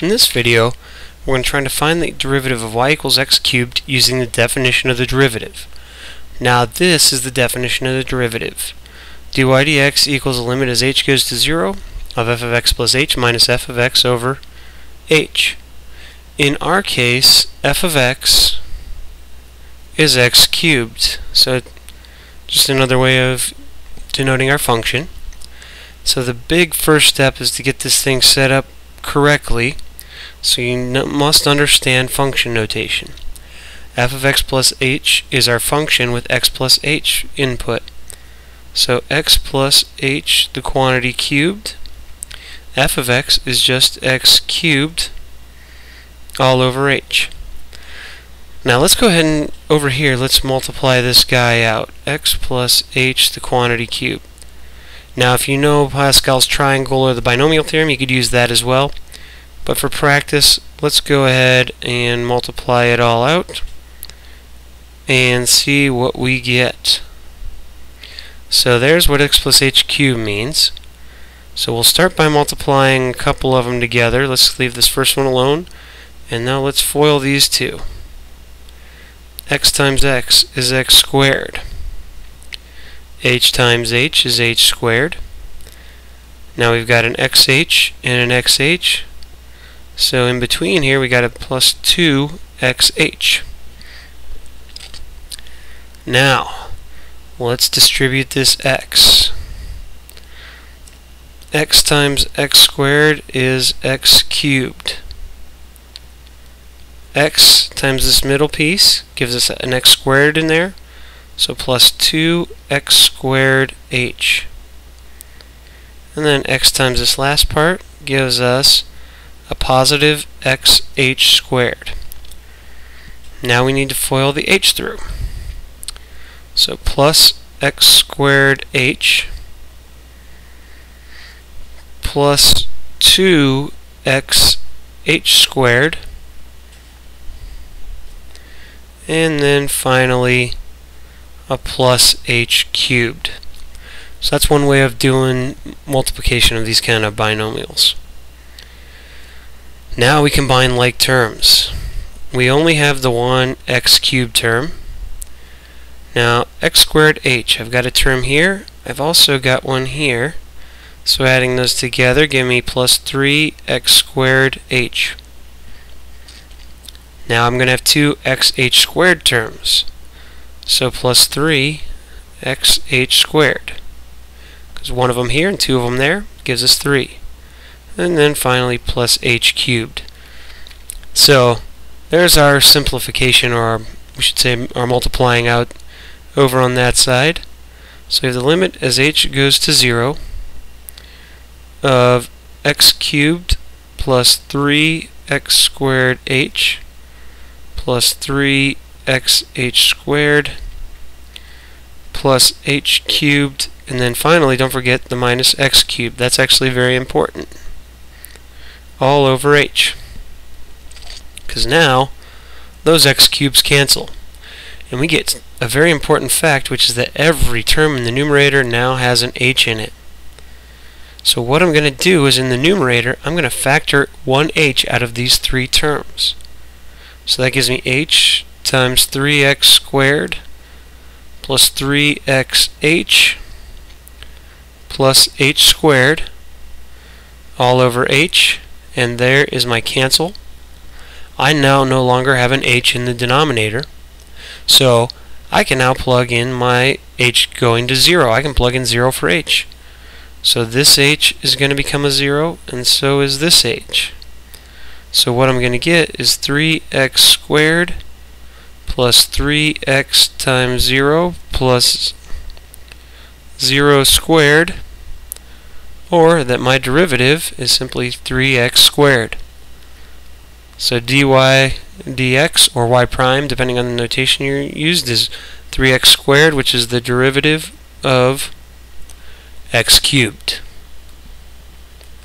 In this video, we're going to try to find the derivative of y equals x cubed using the definition of the derivative. Now this is the definition of the derivative. dy dx equals the limit as h goes to 0 of f of x plus h minus f of x over h. In our case, f of x is x cubed. So just another way of denoting our function. So the big first step is to get this thing set up correctly. So you must understand function notation. f of x plus h is our function with x plus h input. So x plus h, the quantity cubed. f of x is just x cubed all over h. Now let's go ahead and over here let's multiply this guy out. x plus h the quantity cubed. Now if you know Pascal's triangle or the binomial theorem you could use that as well. But for practice let's go ahead and multiply it all out and see what we get. So there's what x plus h cubed means. So we'll start by multiplying a couple of them together. Let's leave this first one alone. And now let's FOIL these two. x times x is x squared h times h is h squared. Now we've got an xh and an xh. So in between here we got a plus 2xh. Now, let's distribute this x. x times x squared is x cubed. x times this middle piece gives us an x squared in there. So plus 2x squared h. And then x times this last part gives us a positive xh squared. Now we need to FOIL the h through. So plus x squared h plus 2x h squared and then finally a plus h cubed. So that's one way of doing multiplication of these kind of binomials. Now we combine like terms. We only have the one x cubed term. Now x squared h, I've got a term here. I've also got one here. So adding those together give me plus 3x squared h. Now I'm going to have two xh squared terms. So plus 3 xh squared. Because one of them here and two of them there gives us 3. And then finally plus h cubed. So there's our simplification, or our, we should say our multiplying out over on that side. So we have the limit as h goes to 0 of x cubed plus 3x squared h plus 3 xh squared plus h cubed and then finally don't forget the minus x cubed that's actually very important all over h. Because now those x cubes cancel. And we get a very important fact which is that every term in the numerator now has an h in it. So what I'm going to do is in the numerator I'm going to factor one h out of these three terms. So that gives me h times 3x squared plus 3xh plus h squared all over h and there is my cancel. I now no longer have an h in the denominator so I can now plug in my h going to 0. I can plug in 0 for h. So this h is going to become a 0 and so is this h. So what I'm going to get is 3x squared plus 3x times 0 plus 0 squared or that my derivative is simply 3x squared. So dy dx or y prime depending on the notation you used is 3x squared which is the derivative of x cubed.